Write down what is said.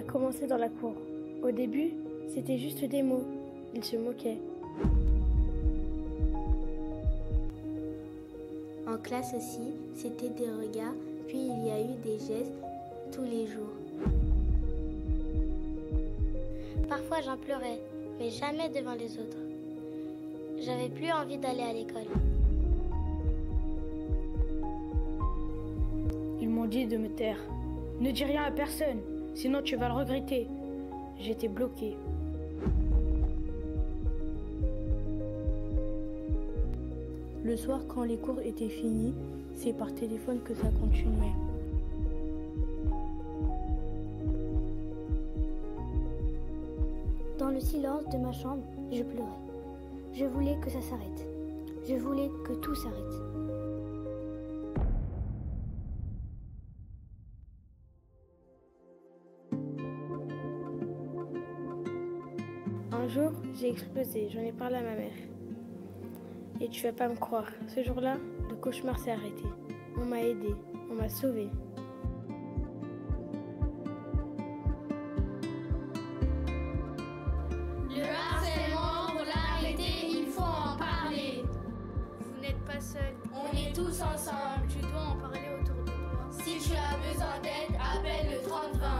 A commencé dans la cour. Au début, c'était juste des mots. Il se moquait. En classe aussi, c'était des regards, puis il y a eu des gestes tous les jours. Parfois j'en pleurais, mais jamais devant les autres. J'avais plus envie d'aller à l'école. Ils m'ont dit de me taire. Ne dis rien à personne, sinon tu vas le regretter. J'étais bloqué. Le soir, quand les cours étaient finis, c'est par téléphone que ça continuait. Dans le silence de ma chambre, je pleurais. Je voulais que ça s'arrête. Je voulais que tout s'arrête. Un jour, j'ai explosé, j'en ai parlé à ma mère. Et tu vas pas me croire, ce jour-là, le cauchemar s'est arrêté. On m'a aidé, on m'a sauvé. Le harcèlement, pour l'arrêter, il faut en parler. Vous n'êtes pas seul. On est tous ensemble. Tu dois en parler autour de toi. Si tu as besoin d'aide, appelle le 3020.